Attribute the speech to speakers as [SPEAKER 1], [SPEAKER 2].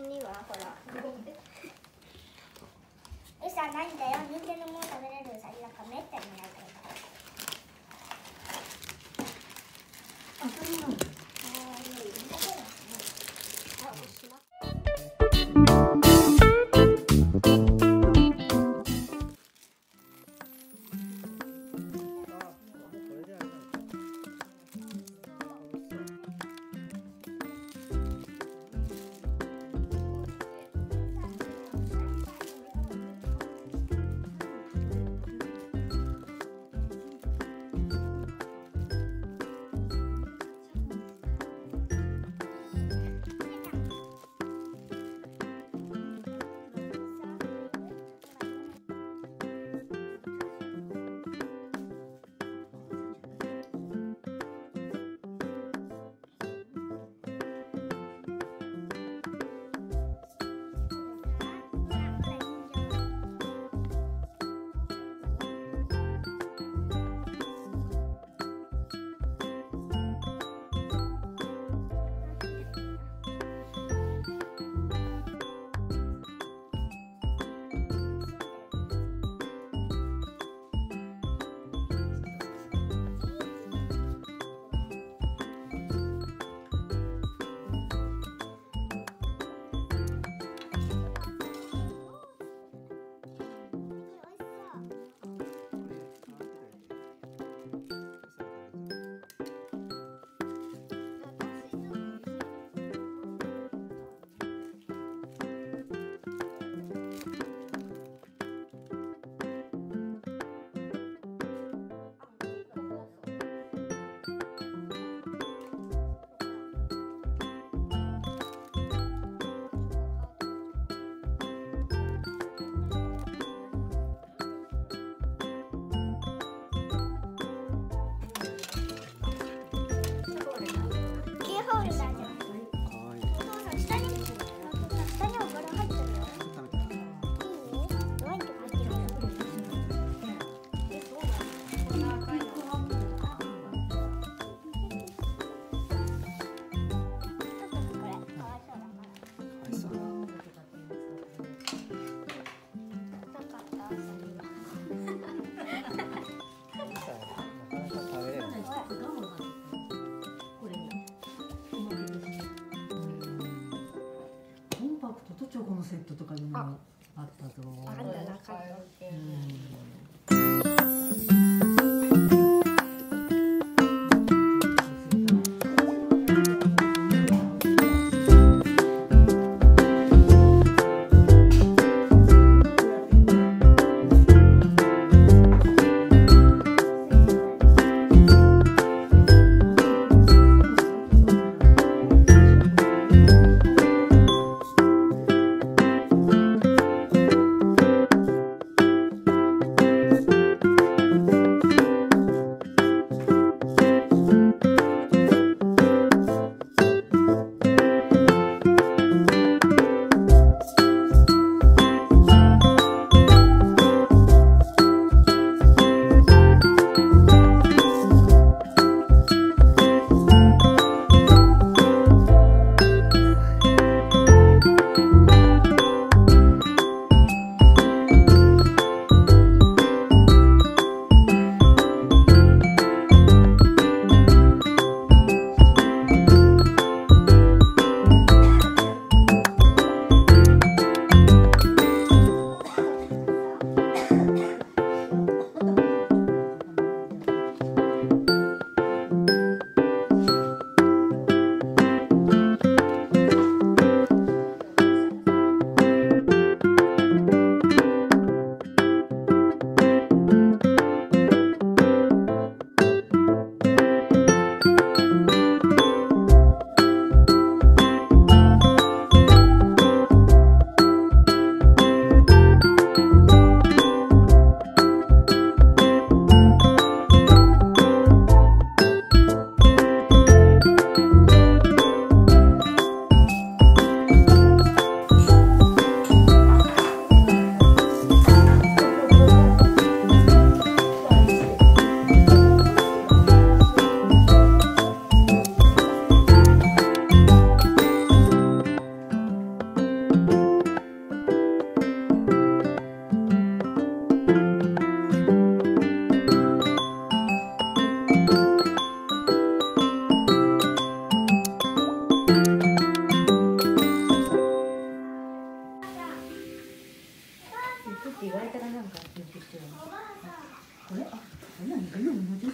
[SPEAKER 1] にはほら。
[SPEAKER 2] 餌ないだよ。人間の
[SPEAKER 3] チョコのセットとかいうのも
[SPEAKER 2] あった
[SPEAKER 4] と。あ、うん、回来啊！
[SPEAKER 2] 哎呀，你个肉，你就